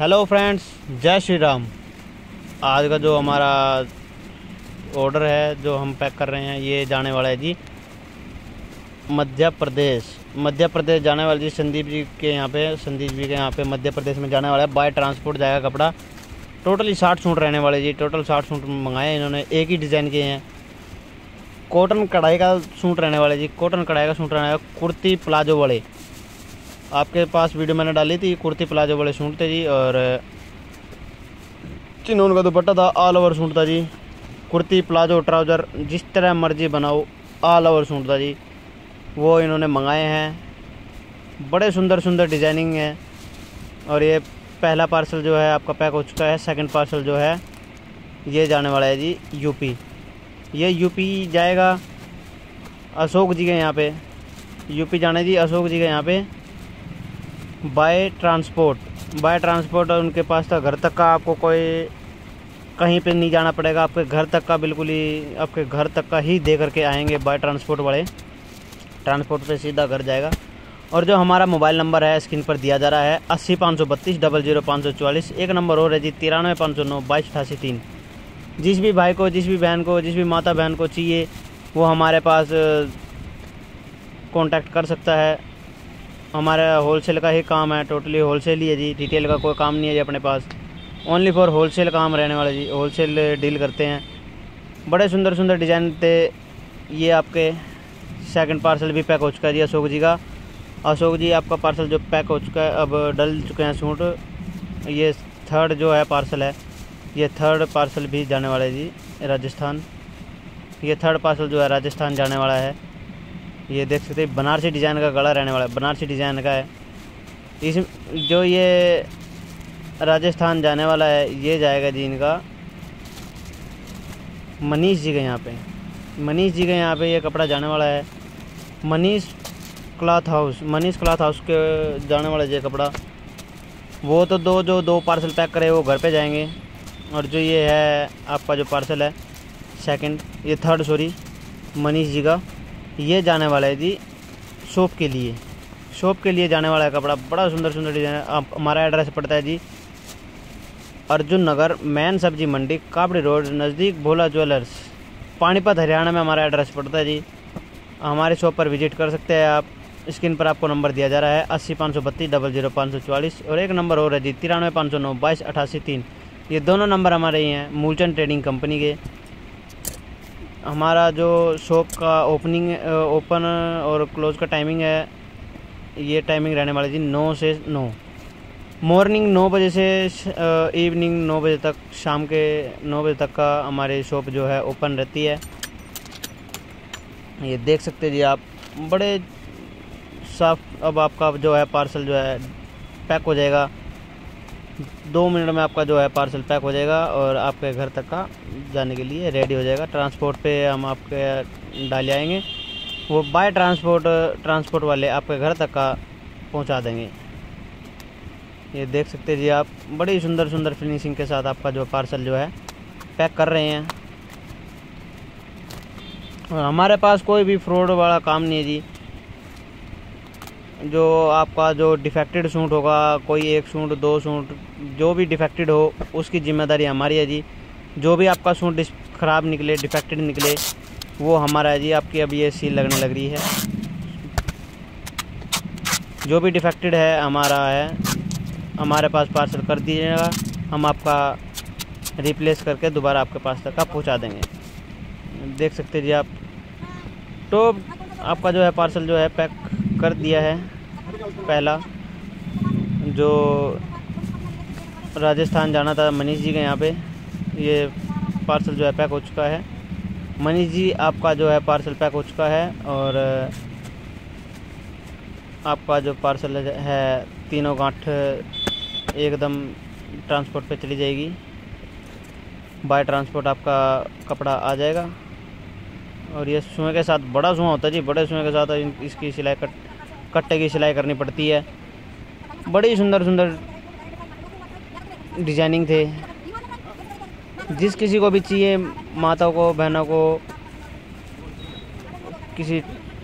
Hello friends जय श्री राम। आज का जो हमारा ऑर्डर है, जो हम पैक कर रहे हैं, ये जाने वाला है जी मध्य प्रदेश। मध्य प्रदेश जाने वाला जी संदीप जी के यहाँ पे, संदीप जी के यहाँ पे मध्य प्रदेश में जाने वाला है। बाय ट्रांसपोर्ट जाएगा कपड़ा। टोटली साठ सूट रहने वाले जी। टोटल साठ सूट मंगाए हैं इन्होंने। एक ही डिज़ाइन किए हैं। कॉटन कढ़ाई का सूट रहने वाले जी। कॉटन कढ़ाई का सूट रहने वाला कुर्ती प्लाजो वाले। आपके पास वीडियो मैंने डाली थी, कुर्ती प्लाजो वाले सूट थे जी, और चिन्हों का दुपट्टा था ऑल ओवर सूट था जी। कुर्ती, प्लाजो, ट्राउज़र, जिस तरह मर्ज़ी बनाओ ऑल ओवर सूट था जी। वो इन्होंने मंगाए हैं। बड़े सुंदर सुंदर डिज़ाइनिंग है। और ये पहला पार्सल जो है, आपका पैक हो चुका है सेकंड पार्सल जो है, ये जाने वाला है जी यूपी ये यूपी जाएगा, अशोक जी के यहाँ पे। यूपी जाने जी, अशोक जी के यहाँ पे। बाय ट्रांसपोर्ट बाय ट्रांसपोर्ट और उनके पास था घर तक का आपको कोई कहीं पे नहीं जाना पड़ेगा। आपके घर तक का बिल्कुल ही, आपके घर तक का ही दे करके आएँगे बाय ट्रांसपोर्ट वाले। ट्रांसपोर्ट पे सीधा घर जाएगा। और जो हमारा मोबाइल नंबर है, स्क्रीन पर दिया जा रहा है, अस्सी पाँच सौ बत्तीस, डबल ज़ीरो पाँच सौ चौवालीस। एक नंबर और है जी, तिरानवे पाँच सौ नौ, बाईस अठासी तीन। जिस भी भाई को, जिस भी बहन को, जिस भी माता बहन को चाहिए, वो हमारे पास कांटेक्ट कर सकता है। हमारा होलसेल का ही काम है टोटली होलसेल ही है जी रिटेल का कोई काम नहीं है जी अपने पास। ओनली फॉर होलसेल काम रहने वाला जी होलसेल डील करते हैं। बड़े सुंदर सुंदर डिज़ाइन थे ये आपके। सेकंड पार्सल भी पैक हो चुका है जी अशोक जी का। अशोक जी, आपका पार्सल जो पैक हो चुका है, अब डल चुके हैं सूट। ये थर्ड जो है पार्सल है, ये थर्ड पार्सल भी जाने वाला है जी, राजस्थान। ये थर्ड पार्सल जो है, राजस्थान जाने वाला है। ये देख सकते हैं, बनारसी डिज़ाइन का गला रहने वाला है, बनारसी डिज़ाइन का है। इस, जो ये राजस्थान जाने वाला है, ये जाएगा जी इनका। मनीष जी के यहाँ पे। मनीष जी के यहाँ पे ये कपड़ा जाने वाला है। Manish cloth house, Manish cloth house के जाने वाला ये कपड़ा। वो तो दो, जो दो पार्सल पैक करे, वो घर पे जाएँगे। और जो ये है, आपका जो पार्सल है सेकंड ये थर्ड सॉरी मनीष जी का। ये जाने वाला है जी शॉप के लिए। शॉप के लिए जाने वाला है कपड़ा। बड़ा सुंदर सुंदर डिज़ाइन हमारा एड्रेस पड़ता है जी अर्जुन नगर, मैन सब्ज़ी मंडी, कापड़ी रोड, नज़दीक भोला ज्वेलर्स। पानीपत, हरियाणा में हमारा एड्रेस पड़ता है जी। हमारे शॉप पर विज़िट कर सकते हैं आप। स्क्रीन पर आपको नंबर दिया जा रहा है अस्सी पाँच सौ बत्तीस डबल ज़ीरो पाँच सौ चवालीस और एक नंबर और है जी तिरानवे पाँच सौ नौ, बाईस अठासी तीन। ये दोनों नंबर हमारे ही हैं, मूलचंद ट्रेडिंग कंपनी के। हमारा जो शॉप का ओपनिंग ओपन और क्लोज़ का टाइमिंग है, ये टाइमिंग रहने वाली थी नौ से नौ। मॉर्निंग नौ बजे से इवनिंग नौ बजे तक, शाम के नौ बजे तक का हमारी शॉप जो है ओपन रहती है। ये देख सकते जी आप, बड़े साफ़, अब आपका जो है पार्सल जो है पैक हो जाएगा। दो मिनट में आपका जो है पार्सल पैक हो जाएगा और आपके घर तक का जाने के लिए रेडी हो जाएगा। ट्रांसपोर्ट पे हम आपके डाले आएँगे। वो बाय ट्रांसपोर्ट ट्रांसपोर्ट वाले आपके घर तक का पहुँचा देंगे। ये देख सकते जी आप, बड़ी सुंदर सुंदर फिनिशिंग के साथ आपका जो पार्सल जो है पैक कर रहे हैं। और हमारे पास कोई भी फ्रॉड वाला काम नहीं है जी। जो आपका जो डिफेक्टेड सूट होगा, कोई एक सूट दो सूट जो भी डिफेक्टेड हो, उसकी ज़िम्मेदारी हमारी है जी। जो भी आपका सूट ख़राब निकले डिफेक्टेड निकले, वो हमारा है जी। आपकी अब ये सील लगने लग रही है। जो भी डिफेक्टेड है, हमारा है। हमारे पास पार्सल कर दीजिएगा। हम आपका रिप्लेस करके दोबारा आपके पास तक आप पहुँचा देंगे। देख सकते जी आप। तो आपका जो है पार्सल जो है पैक कर दिया है। पहला, जो राजस्थान जाना था मनीष जी के यहाँ पे। ये पार्सल जो है पैक हो चुका है। मनीष जी, आपका जो है पार्सल पैक हो चुका है और, आपका जो पार्सल है तीनों गांठ एकदम ट्रांसपोर्ट पे चली जाएगी। बाय ट्रांसपोर्ट आपका कपड़ा आ जाएगा। और ये सुएँ के साथ बड़ा सुआ होता है जी, बड़े सुएँ के साथ इसकी सिलाई कट, कट्टे की सिलाई करनी पड़ती है। बड़ी सुंदर सुंदर डिज़ाइनिंग थे। जिस किसी को भी चाहिए माता को, बहनों को, किसी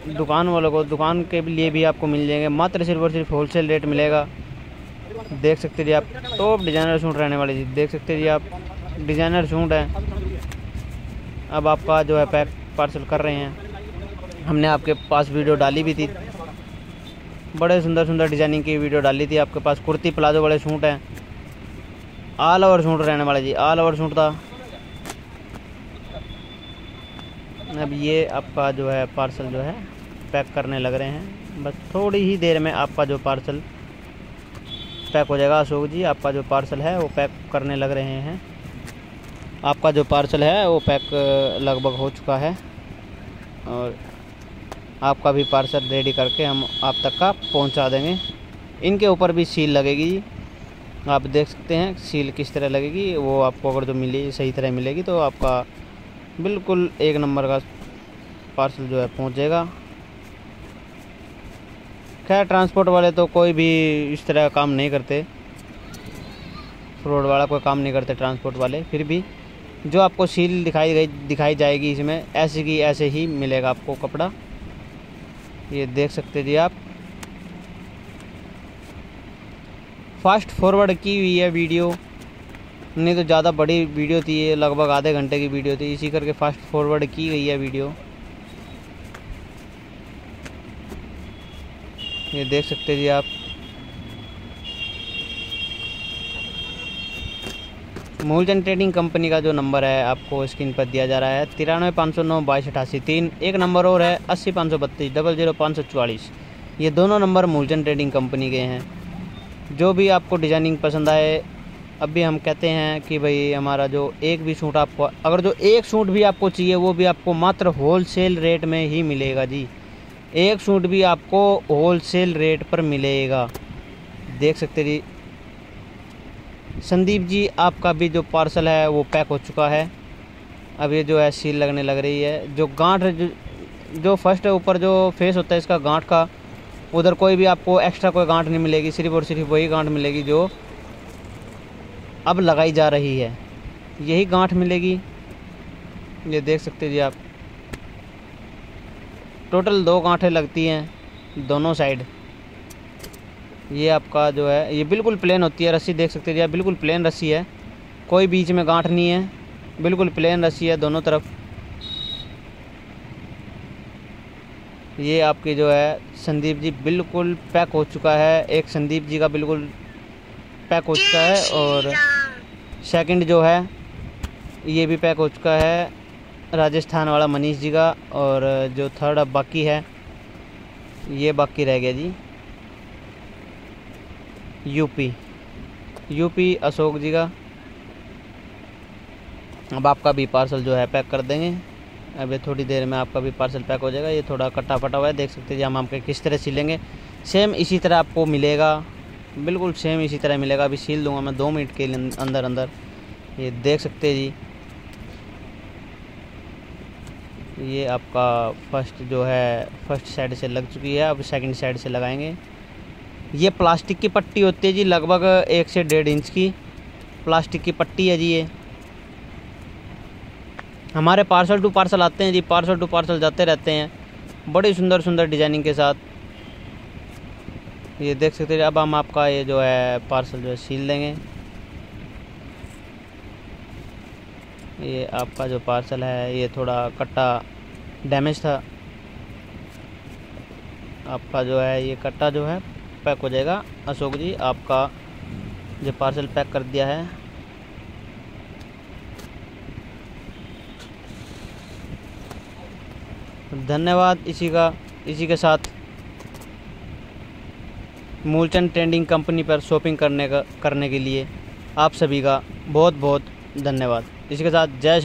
दुकान वालों को, दुकान के लिए भी आपको मिल जाएँगे। मात्र सिर्फ़ और सिर्फ़ होलसेल रेट मिलेगा। देख सकते जी आप टॉप डिज़ाइनर सूट रहने वाले जी। देख सकते जी आप डिज़ाइनर सूट है। अब आपका जो है पैक पार्सल कर रहे हैं। हमने आपके पास वीडियो डाली भी थी। बड़े सुंदर सुंदर डिज़ाइनिंग की वीडियो डाली थी। आपके पास कुर्ती प्लाजो वाले सूट हैं। ऑल ओवर सूट रहने वाला जी ऑल ओवर सूट था अब ये आपका जो है पार्सल जो है पैक करने लग रहे हैं। बस थोड़ी ही देर में आपका जो पार्सल पैक हो जाएगा, अशोक जी, आपका जो पार्सल है वो पैक करने लग रहे हैं। आपका जो पार्सल है वो पैक लगभग हो चुका है। और आपका भी पार्सल रेडी करके हम आप तक का पहुँचा देंगे। इनके ऊपर भी सील लगेगी जी। आप देख सकते हैं, सील किस तरह लगेगी, वो आपको अगर जो मिली, सही तरह मिलेगी तो आपका बिल्कुल एक नंबर का पार्सल जो है पहुँच जाएगा खैर ट्रांसपोर्ट वाले तो कोई भी इस तरह का काम नहीं करते। फ्रॉड वाला कोई काम नहीं करते ट्रांसपोर्ट वाले, फिर भी जो आपको सील दिखाई गई, दिखाई जाएगी इसमें, ऐसे की ऐसे ही मिलेगा आपको कपड़ा। ये देख सकते जी आप। फास्ट फॉरवर्ड की हुई है वीडियो। नहीं तो ज़्यादा बड़ी वीडियो थी ये, लगभग आधे घंटे की वीडियो थी। इसी करके फास्ट फॉरवर्ड की गई है वीडियो। ये देख सकते जी आप। मूलचंद ट्रेडिंग कंपनी का जो नंबर है, आपको स्क्रीन पर दिया जा रहा है। तिरानवे पाँच सौ नौ बाईस अठासी तीन। एक नंबर और है, अस्सी पाँच सौ बत्तीस, डबल ज़ीरो पाँच सौ चौवालीस। ये दोनों नंबर मूलचंद ट्रेडिंग कंपनी के हैं। जो भी आपको डिज़ाइनिंग पसंद आए अभी हम कहते हैं कि भाई हमारा जो एक भी सूट आपको अगर जो एक सूट भी आपको चाहिए वो भी आपको मात्र होल सेल रेट में ही मिलेगा जी। एक सूट भी आपको होल सेल रेट पर मिलेगा। देख सकते जी। संदीप जी आपका भी जो पार्सल है वो पैक हो चुका है। अब ये जो है सील लगने लग रही है। जो गांठ जो, जो फ़र्स्ट ऊपर जो फेस होता है इसका गांठ का उधर कोई भी आपको एक्स्ट्रा कोई गांठ नहीं मिलेगी, सिर्फ़ और सिर्फ़ वही गांठ मिलेगी जो अब लगाई जा रही है। यही गांठ मिलेगी। ये देख सकते जी आप। टोटल दो गांठें लगती हैं दोनों साइड ये आपका जो है, ये बिल्कुल प्लेन होती है, रस्सी देख सकते जी आप, बिल्कुल प्लेन रस्सी है। कोई बीच में गांठ नहीं है, बिल्कुल प्लेन रस्सी है दोनों तरफ़। ये आपकी जो है, संदीप जी बिल्कुल पैक हो चुका है। एक संदीप जी का बिल्कुल पैक हो चुका है और सेकंड जो है, ये भी पैक हो चुका है राजस्थान वाला मनीष जी का और जो थर्ड अब बाकी है, ये बाकी रह गया जी। यूपी यूपी अशोक जी का। अब आपका भी पार्सल जो है पैक कर देंगे। अभी थोड़ी देर में आपका भी पार्सल पैक हो जाएगा। ये थोड़ा कट्टा फटा हुआ है, देख सकते हैं हम आपके किस तरह सिलेंगे सेम इसी तरह आपको मिलेगा। बिल्कुल सेम इसी तरह मिलेगा। अभी सील दूँगा मैं दो मिनट के अंदर अंदर। ये देख सकते हैं जी। ये आपका फ़र्स्ट जो है फ़र्स्ट साइड से लग चुकी है। अब सेकंड साइड से लगाएँगे। ये प्लास्टिक की पट्टी होती है जी, लगभग एक से डेढ़ इंच की। प्लास्टिक की पट्टी है जी ये। हमारे पार्सल टू पार्सल आते हैं जी, पार्सल टू पार्सल जाते रहते हैं। बड़ी सुंदर सुंदर डिज़ाइनिंग के साथ। ये देख सकते हैं, अब हम आपका ये जो है पार्सल जो है सील देंगे। ये आपका जो पार्सल है, ये थोड़ा कट्टा डैमेज था। आपका जो है, ये कट्टा जो है पैक हो जाएगा। अशोक जी, आपका जो पार्सल पैक कर दिया है। धन्यवाद इसी का, इसी के साथ मूलचंद ट्रेंडिंग कंपनी पर शॉपिंग करने का, करने के लिए आप सभी का बहुत बहुत धन्यवाद। इसी के साथ जय श्री